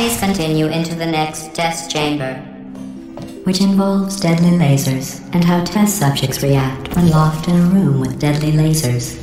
Please continue into the next test chamber. which involves deadly lasers and how test subjects react when locked in a room with deadly lasers.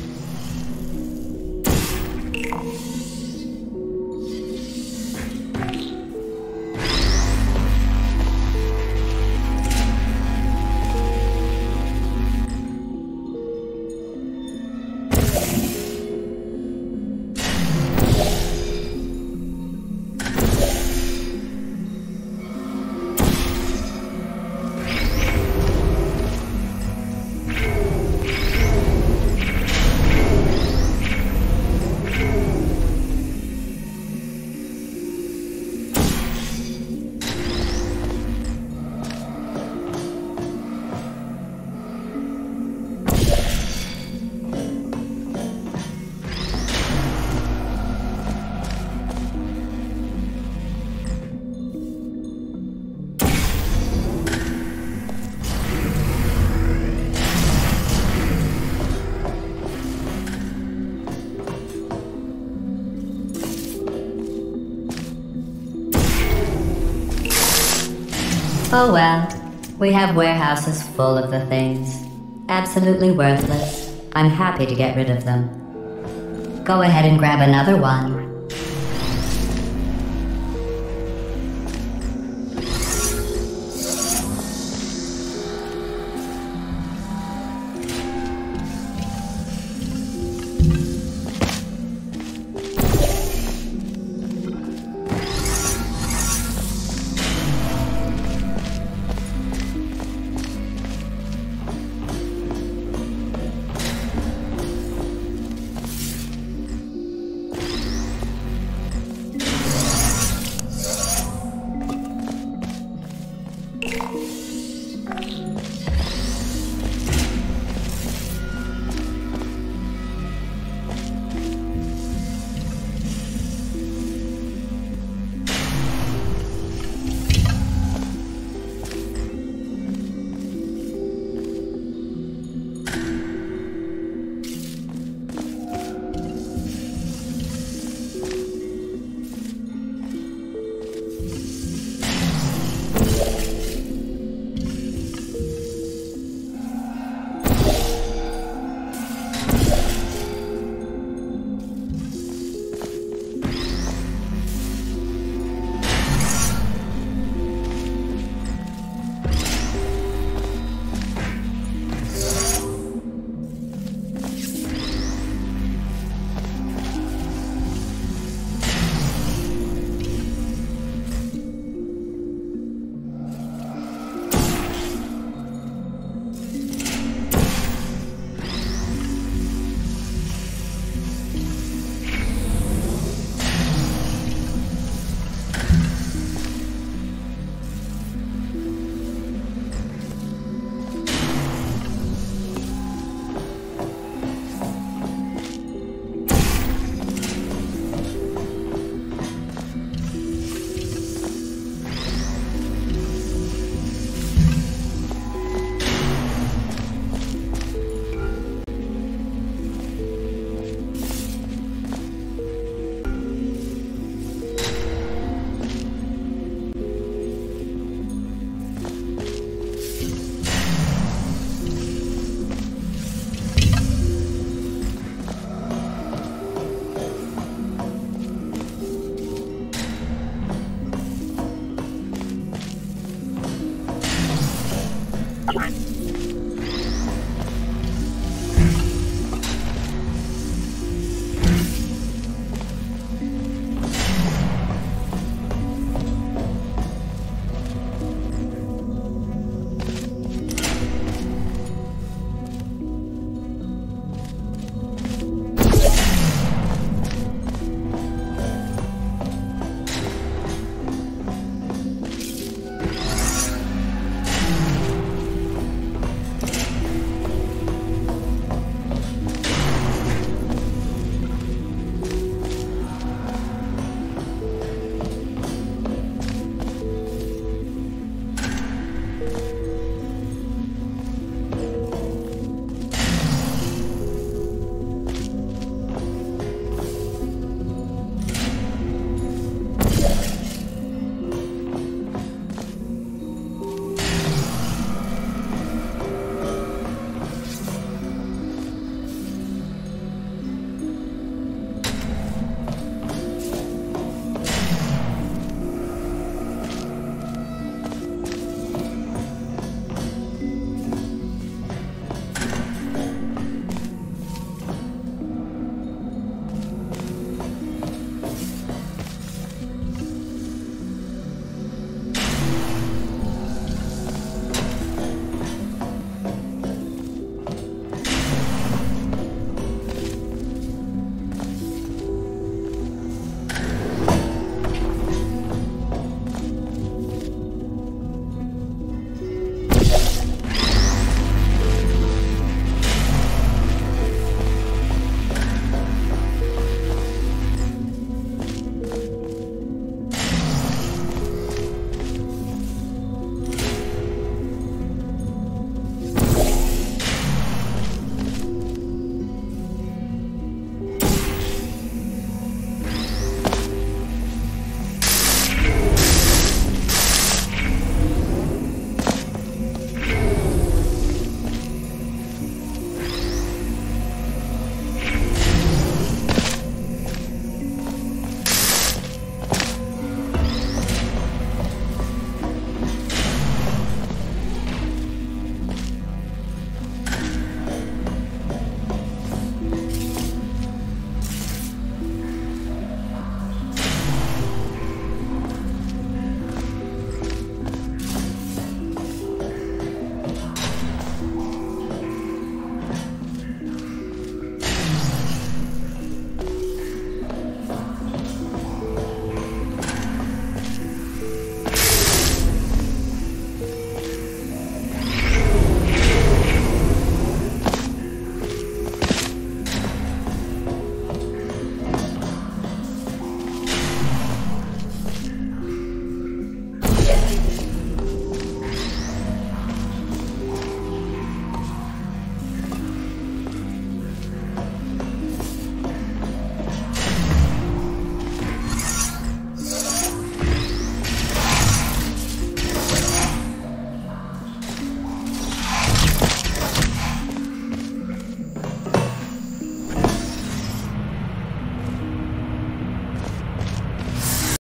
Oh well, we have warehouses full of the things. Absolutely worthless. I'm happy to get rid of them. Go ahead and grab another one.